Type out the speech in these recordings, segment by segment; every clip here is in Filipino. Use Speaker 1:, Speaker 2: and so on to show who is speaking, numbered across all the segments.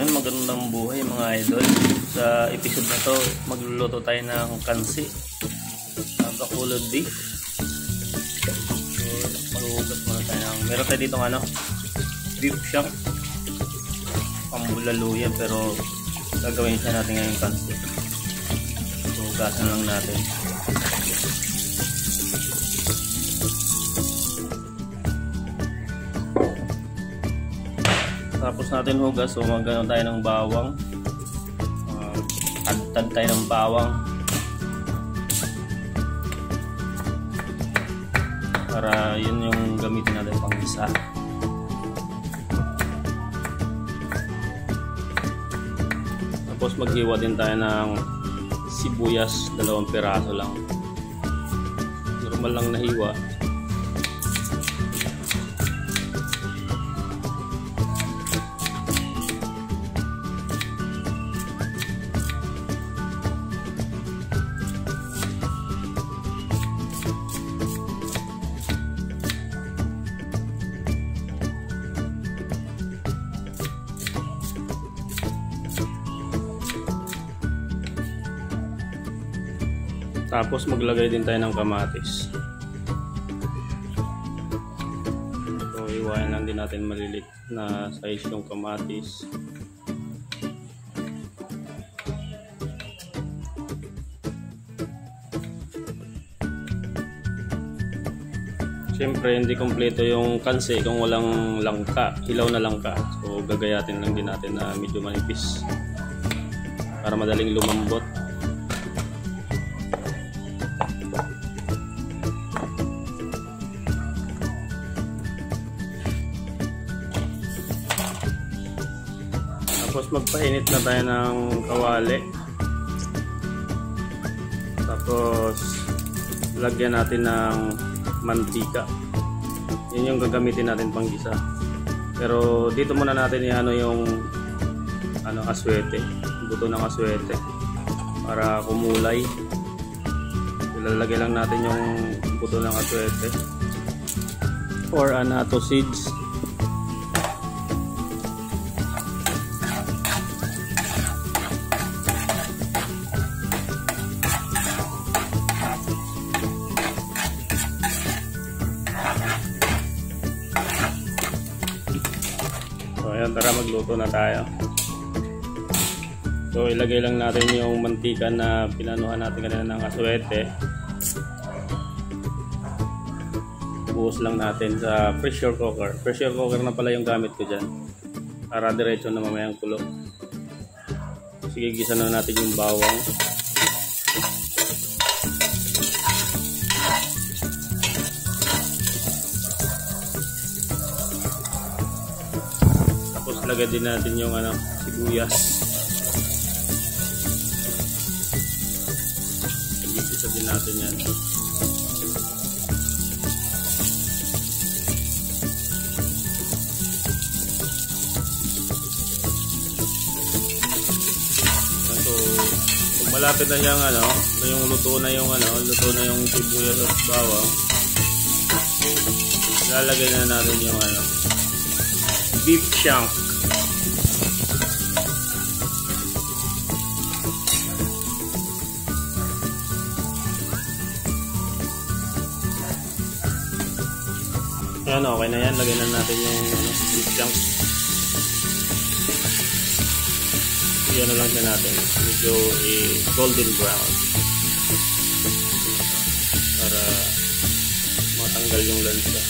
Speaker 1: Ngayon magandang buhay mga idol. Sa episode na to, magluluto tayo ng kansi. Bakulod beef. So, maghuhugas muna tayo ng... Meron tayo dito ano, beef shank. Pambulalo yan pero gagawin siya natin ngayon kansi. So, hugasan lang natin. Tapos natin hugas so magano tayo ng bawang. Uh, tagtag tayo ng bawang. Para yun yung gamitin natin pang isa. Tapos maghiwa din tayo ng sibuyas dalawang piraso lang. Normal lang nahiwa Tapos maglagay din tayo ng kamatis. So iwayan lang din natin malilit na size yung kamatis. Siyempre hindi kompleto yung kanse kung walang langka, hilaw na langka. So gagayatin lang din natin na medyo manipis para madaling lumambot. Magpainit na tayo ng kawali. Tapos lagyan natin ng mantika. Yun yung gagamitin natin pang gisa. Pero dito muna natin i-ano yung ano aswete, buto ng aswete para kumulay. Ilalagay lang natin yung buto ng aswete or anato seeds Tara magluto na tayo. So ilagay lang natin yung mantika na pinanuhan natin kanina ng aswete. Buhos lang natin sa pressure cooker. Pressure cooker na pala yung gamit ko dyan. Para diretso na mamayang kulo. Sige, gisa na natin yung bawang. Tapos lagay din natin yung ano, sibuyas. Igisa din natin yan. So, kung malapit na siyang ano, yung luto na yung ano, luto na yung sibuyas at bawang. Lalagay na natin yung ano, beef shank. Yan, okay na yan. Lagyan na natin yung beef shank. Yan na lang siya natin. Medyo golden brown. Para matanggal yung lansa.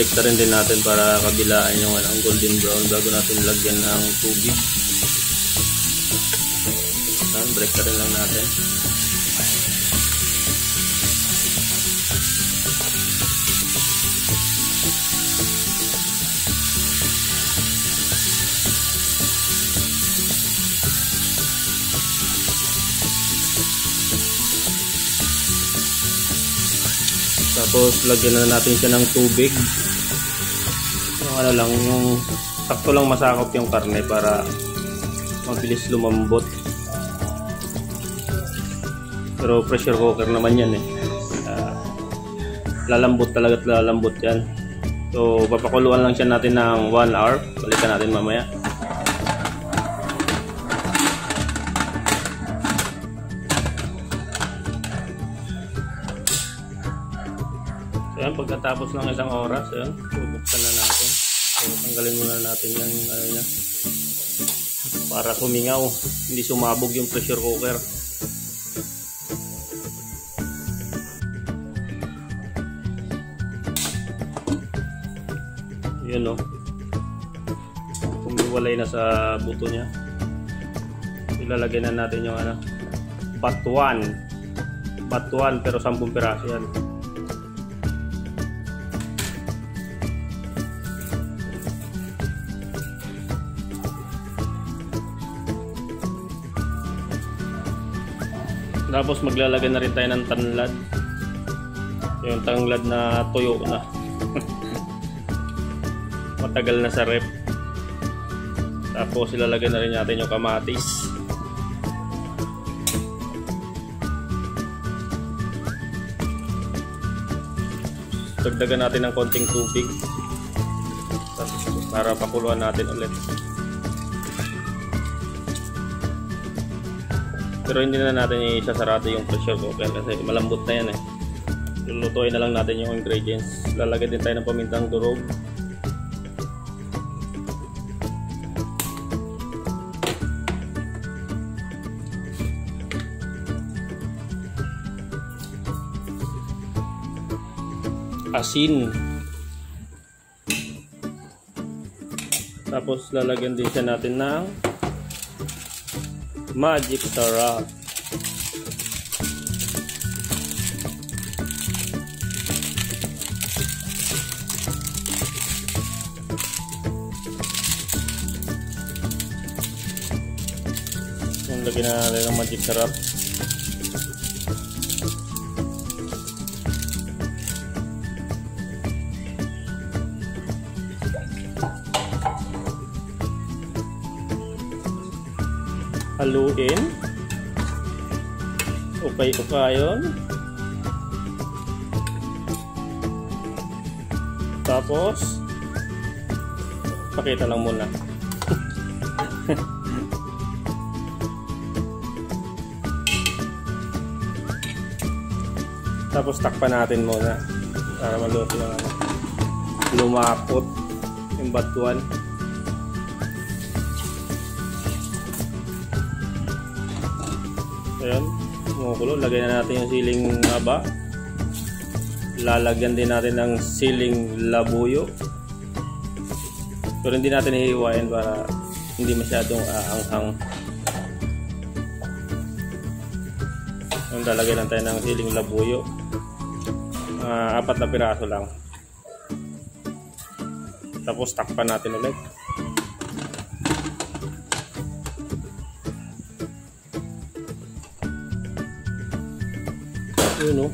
Speaker 1: Tapos balik na rin din natin para kabilaan yung ano, golden brown bago natin lagyan ng tubig. Yan, break ka rin lang natin. Tapos lagyan na natin siya ng tubig. Yung ano lang, yung sakto lang masakop yung karne para mabilis lumambot. Pero pressure cooker naman yan eh. Uh, lalambot talaga at lalambot yan. So papakuluan lang siya natin ng 1 hour. Balikan natin mamaya. So yan, pagkatapos ng isang oras, yan. So tanggalin muna natin yung ano niya. Para sumingaw, hindi sumabog yung pressure cooker. Yun no. Kumiwalay na sa buto niya. Ilalagay na natin yung ano, batuan. Batuan pero 10 piraso yan. Tapos maglalagay na rin tayo ng tanlad. Yung tanglad na tuyo na. Matagal na sa rep. Tapos ilalagay na rin natin yung kamatis. Dagdagan natin ng konting tubig. Para pakuluan natin ulit. Pero hindi na natin isasarado yung pressure cooker kasi malambot na yan eh. Lulutuin na lang natin yung ingredients. Lalagay din tayo ng pamintang durog. Asin. Tapos lalagyan din siya natin ng magic sarap. Yung lagyan na natin ng magic sarap. Haluin. Ukay-ukayon tapos pakita lang muna. Tapos takpan natin muna para maluto yung ano. Lumakot yung batuan Ayan, kumukulo. Lagay na natin yung siling haba. Lalagyan din natin ng siling labuyo. Pero hindi natin hihiwain para hindi masyadong aanghang. Yung lalagyan lang tayo ng siling labuyo. Uh, apat na piraso lang. Tapos takpan natin ulit. Yun o.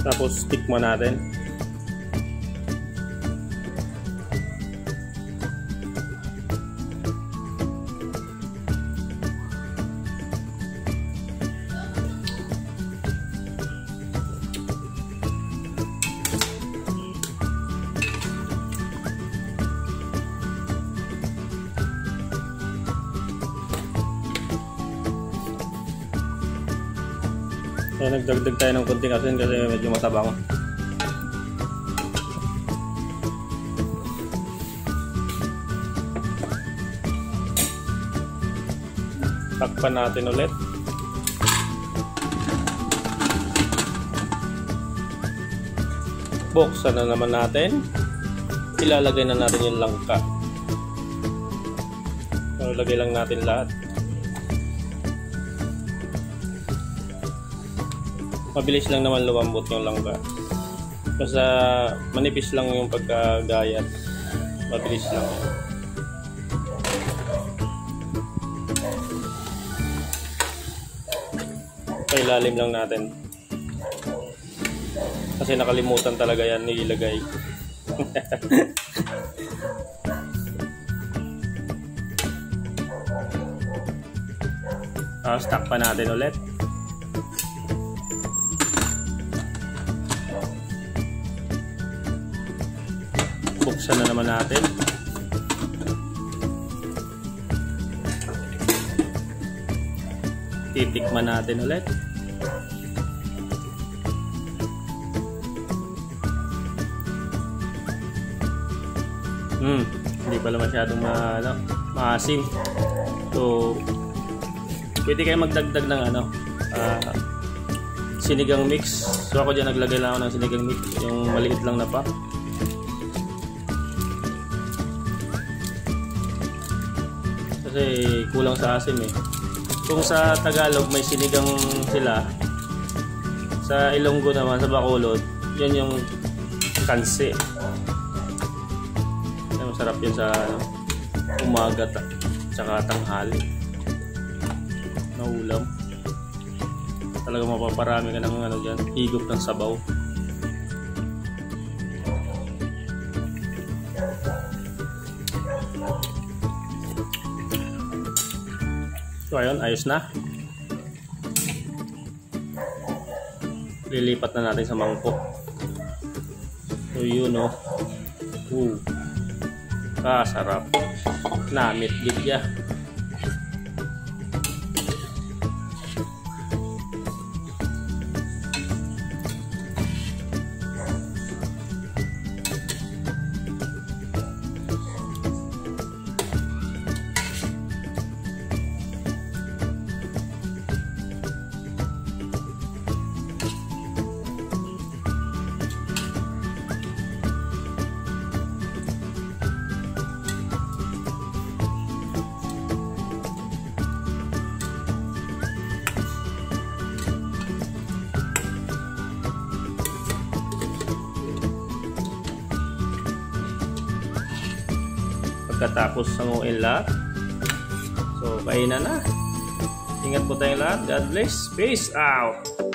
Speaker 1: Tapos tikman natin. Kaya nagdagdag tayo ng konting asin kasi medyo matabang. Takpan natin ulit. Buksan na naman natin. Ilalagay na natin yung langka. So, lagay lang natin lahat. Mabilis lang naman lumambot yung langka. Basta manipis lang yung pagkagayat. Mabilis lang. Pailalim lang natin. Kasi nakalimutan talaga yan nilagay. Tapos takpan natin ulit. Buksan na naman natin. Titikman natin ulit. Hmm, hindi pala masyadong ma, ano, maasim. So, pwede kayo magdagdag ng ano, uh, sinigang mix. So ako dyan naglagay lang ako ng sinigang mix, yung maliit lang na pack. Kasi kulang sa asim eh. Kung sa Tagalog may sinigang sila, sa Ilonggo naman, sa Bacolod, yan yung kanse. Masarap yun sa ano, umaga at saka tanghali na ulam. Talaga mapaparami ka ng ano dyan, higop ng sabaw. So ayun, ayos na. Lilipat na natin sa mangkok. So yun o. Oh. Ooh. Ah, sarap. Namit gid ya. pagkatapos sanguin lahat. So, kainan na. Ingat po tayong lahat. God bless. Peace out!